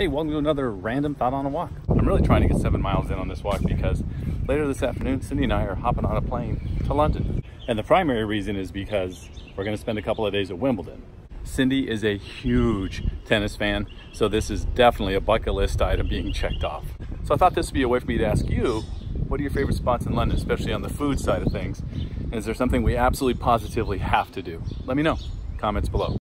Hey, welcome to another random thought on a walk. I'm really trying to get seven miles in on this walk because later this afternoon, Cindy and I are hopping on a plane to London. And the primary reason is because we're gonna spend a couple of days at Wimbledon. Cindy is a huge tennis fan, so this is definitely a bucket list item being checked off. So I thought this would be a way for me to ask you, what are your favorite spots in London, especially on the food side of things? And is there something we absolutely positively have to do? Let me know, comments below.